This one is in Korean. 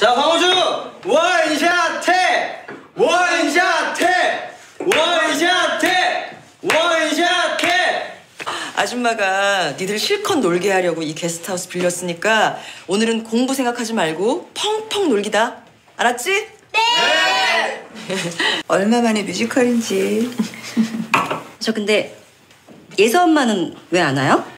자, 광호주! 원샷 해! 원샷 해! 원샷 해! 원샷 해! 아줌마가 니들 실컷 놀게 하려고 이 게스트하우스 빌렸으니까 오늘은 공부 생각하지 말고 펑펑 놀기다. 알았지? 네! 얼마 만에 뮤지컬인지. 저 근데 예서 엄마는 왜 안 와요?